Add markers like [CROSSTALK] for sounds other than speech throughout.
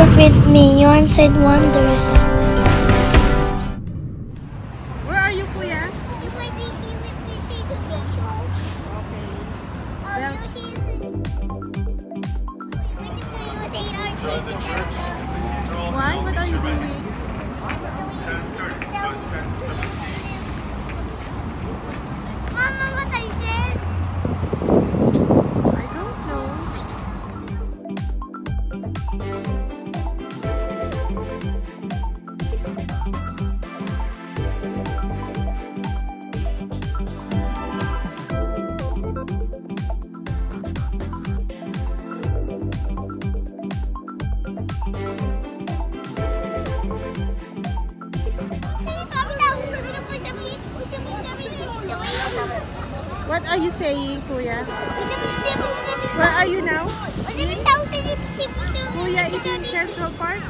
share the world with me. Johann said wonders. Where are you, Kuya? Hindi pwede si with Mrs. Official. Okay. Oh, Well- no, she is. Pwede po yung sa 8 hours later. Why? What are you doing? saying, Kuya? Where are you now? Kuya is in Central Park?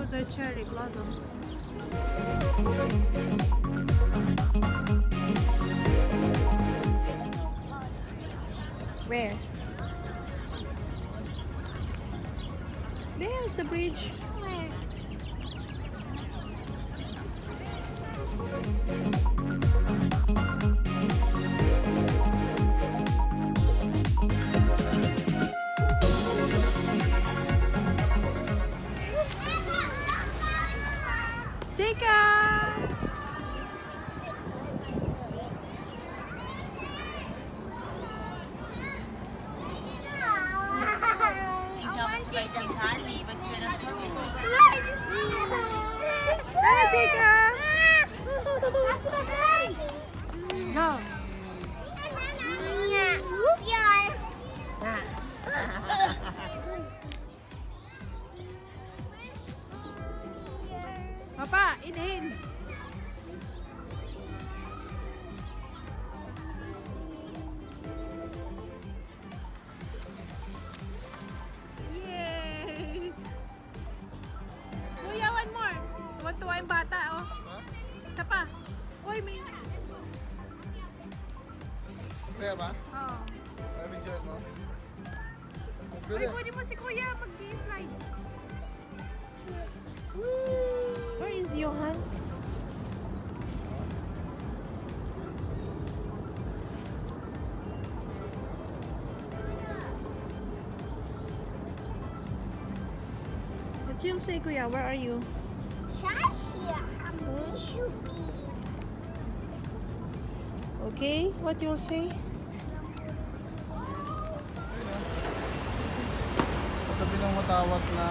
Those are cherry blossoms. Where? There's a bridge. Where? No. Papa, inhale. Si Kuya. Mag-slide. Where is Johann? What you'll say, Kuya? Where are you? Okay, what you'll say? yung matawag na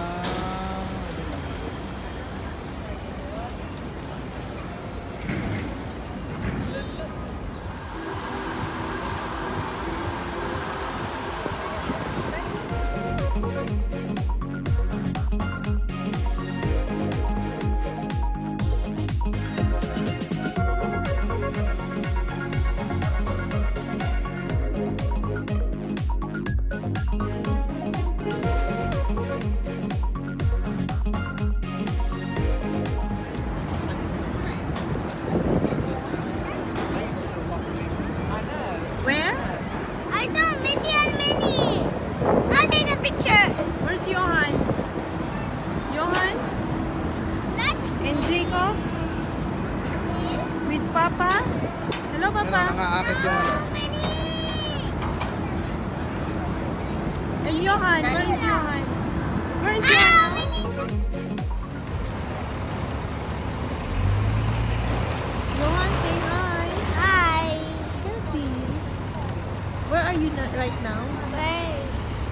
are you na- right now?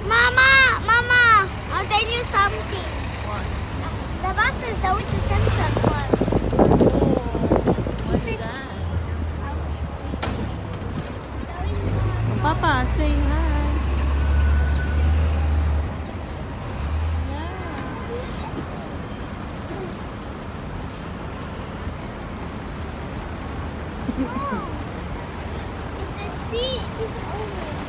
Mama, Mama, I I'll tell you something. The bus is going to Central Park. What's that? Papa, say hi. The [LAUGHS] seat it's over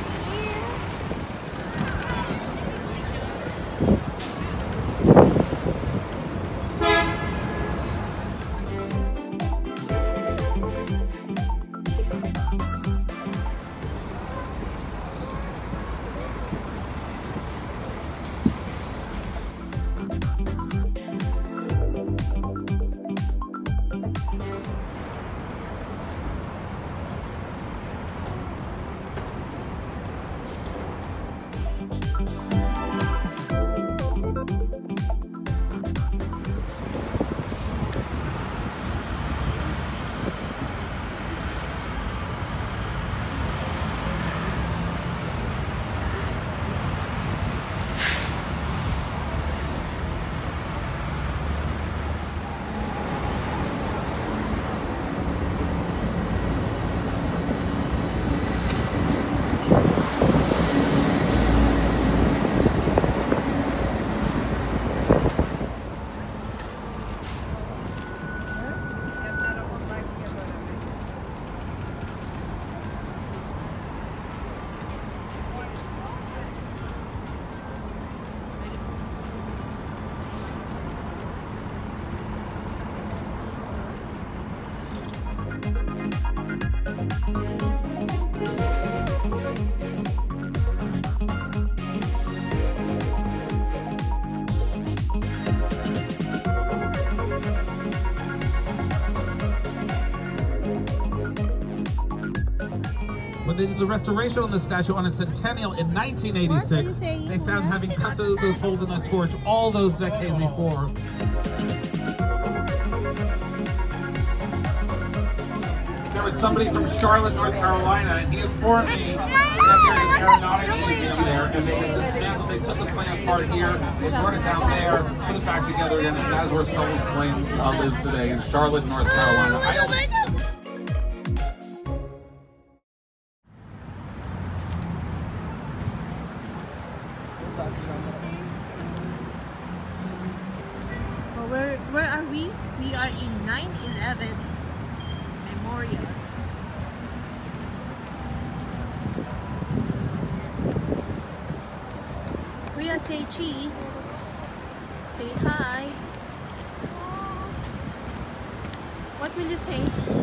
the restoration of the statue on its centennial in What are you 1986, they found having cut those, those holes in the torch all those decades before. There was somebody from Charlotte, North Carolina, and he informed me that there's an aeronautics museum there, and they had dismantled, they took the plane apart here, brought it down there, put it back together again, and that's where Sully's plane uh, lives today, in Charlotte, North Carolina. We? Are in 9-11 Memorial. Kuya, say cheese. Say hi. What will you say?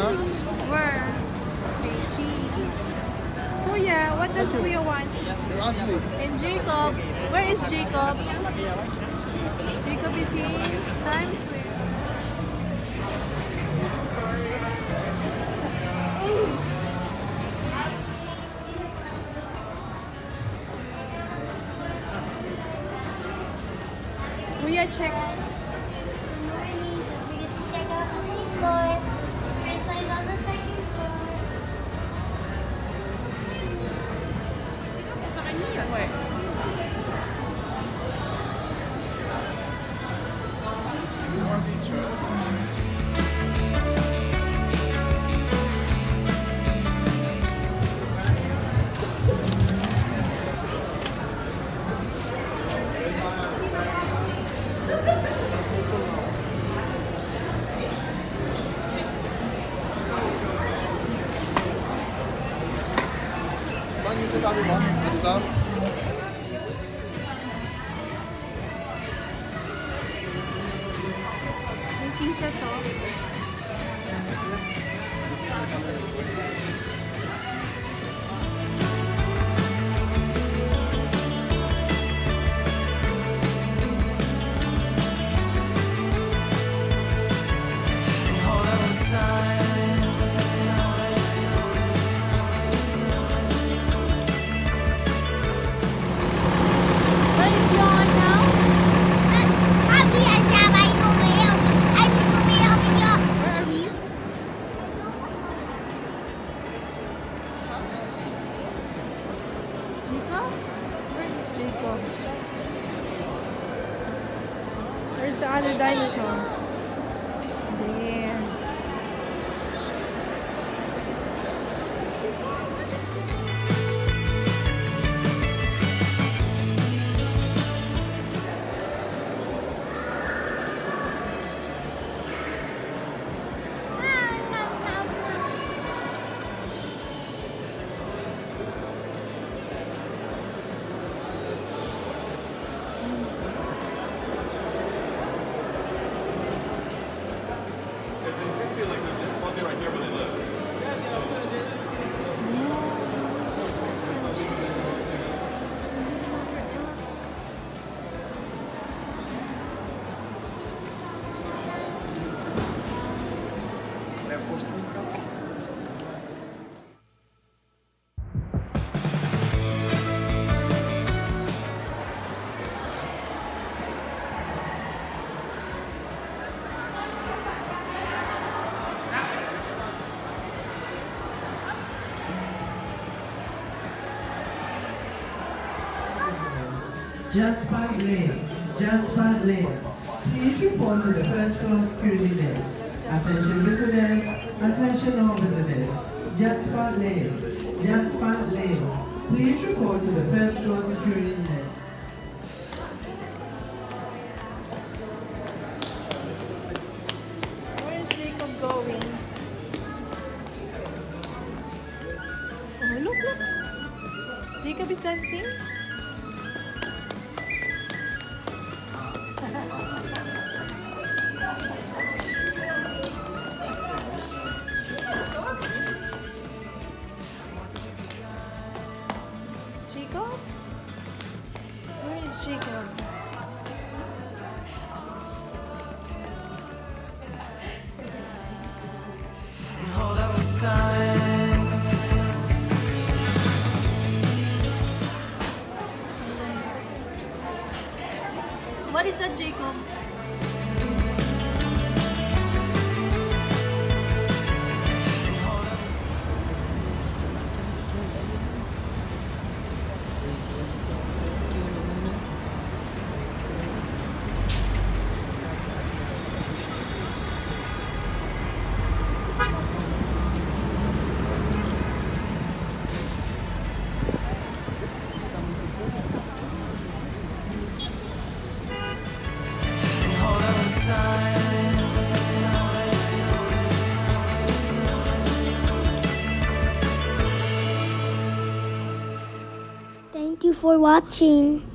Huh? Where? Kuya, what does Kuya want? And Jakob. Where is Jakob? Jakob is in Times Square. teachers 再小。Jasper Lane, Jasper Lane. Please report to the first floor security desk. Attention visitors, attention all visitors. Jasper Lane, Jasper Lane. Please report to the first floor security desk. Oh, Jakob is dancing. Time. for watching.